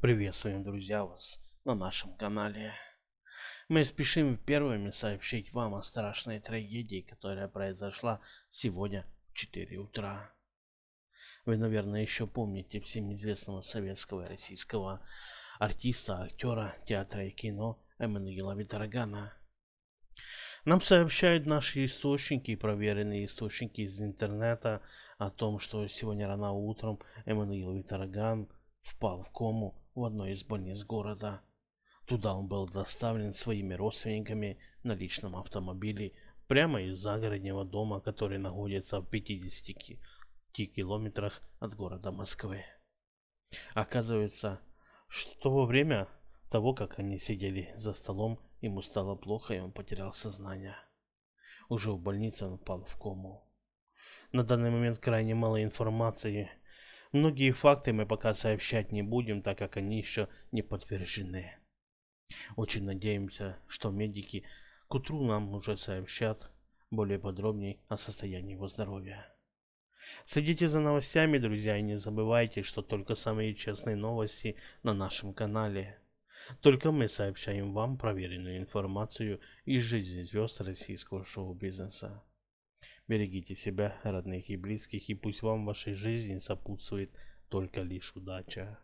Приветствуем, друзья, вас на нашем канале. Мы спешим первыми сообщить вам о страшной трагедии, которая произошла сегодня в 4 утра. Вы, наверное, еще помните всем известного советского и российского артиста, актера театра и кино Эммануила Виторгана. Нам сообщают наши источники, проверенные источники из интернета, о том, что сегодня рано утром Эммануил Виторган впал в кому в одной из больниц города. Туда он был доставлен своими родственниками на личном автомобиле прямо из загородного дома, который находится в 50 километрах от города Москвы. Оказывается, что во время того, как они сидели за столом, ему стало плохо, и он потерял сознание. Уже в больнице он упал в кому. На данный момент крайне мало информации Многие факты мы пока сообщать не будем, так как они еще не подтверждены. Очень надеемся, что медики к утру нам уже сообщат более подробнее о состоянии его здоровья. Следите за новостями, друзья, и не забывайте, что только самые честные новости на нашем канале. Только мы сообщаем вам проверенную информацию из жизни звезд российского шоу-бизнеса. Берегите себя, родных и близких, и пусть вам в вашей жизни сопутствует только лишь удача.